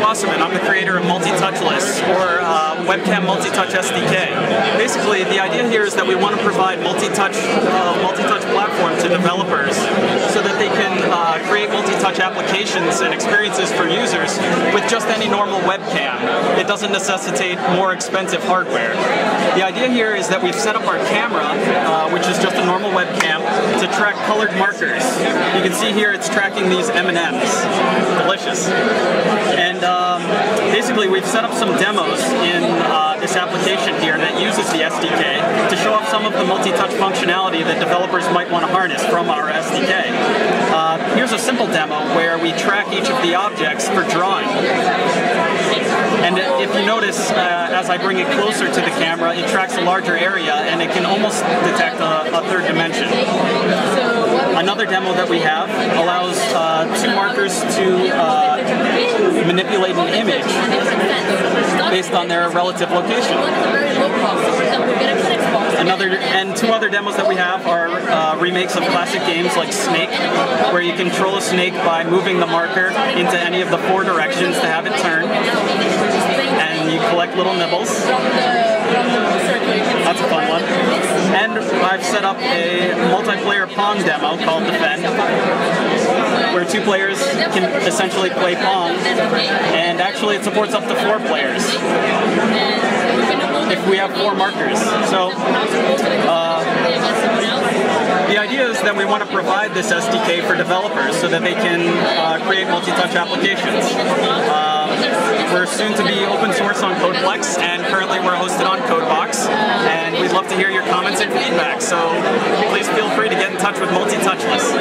Wasserman. I'm the creator of Multi-Touchless, or uh, Webcam Multi-Touch SDK. Basically, the idea here is that we want to provide multi-touch, uh, multi-touch platform to developers so that they can uh, create applications and experiences for users with just any normal webcam. It doesn't necessitate more expensive hardware. The idea here is that we've set up our camera, uh, which is just a normal webcam, to track colored markers. You can see here it's tracking these M&Ms. Delicious. And um, basically we've set up some demos in uh, this application here that uses the SDK to show off some of the multi-touch functionality that developers might want to harness from our SDK. Here's a simple demo where we track each of the objects for drawing. And if you notice, uh, as I bring it closer to the camera, it tracks a larger area and it can almost detect a, a third dimension. Another demo that we have allows uh, two markers to uh, manipulate an image based on their relative location. Two other demos that we have are uh, remakes of classic games like Snake, where you control a snake by moving the marker into any of the four directions to have it turn, and you collect little nibbles. That's a fun one. And I've set up a multiplayer Pong demo called Defend, where two players can essentially play Pong, and actually it supports up to four players if we have four markers. So uh, the idea is that we want to provide this SDK for developers so that they can uh, create multi-touch applications. Uh, we're soon to be open source on CodePlex, and currently we're hosted on CodeBox, and we'd love to hear your comments and feedback, so please feel free to get in touch with Multi-Touchless.